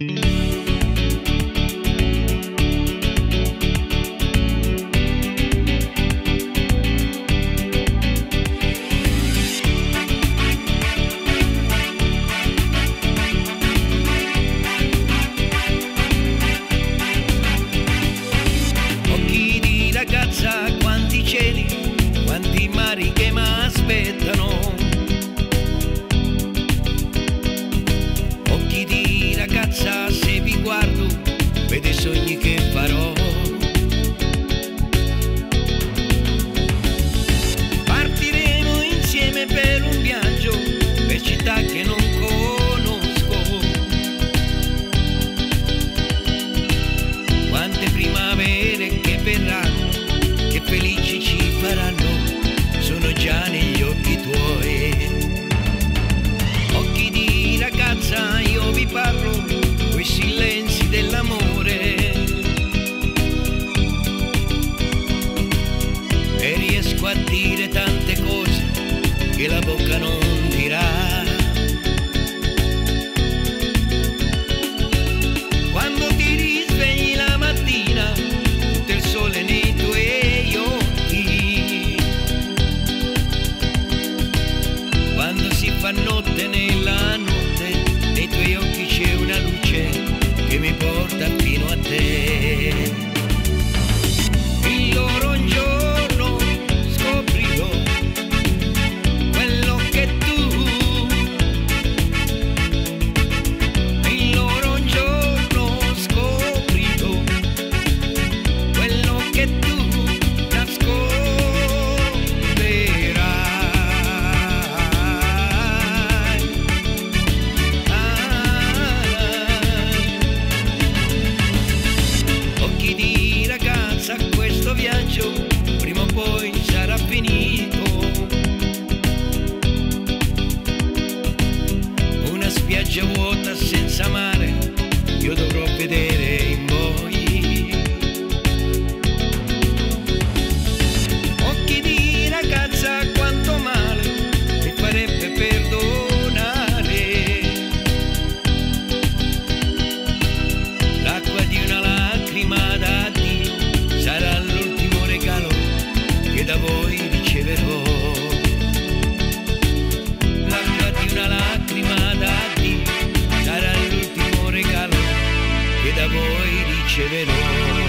Occhi dire tante cose che la bocca non dirà. Quando ti risvegli la mattina, tutto il sole nei tuoi occhi. Quando si fa notte nella notte, nei tuoi occhi c'è una luce che mi porta fino a te. Spiaggia vuota senza mare, io dovrò vedere voi riceverò.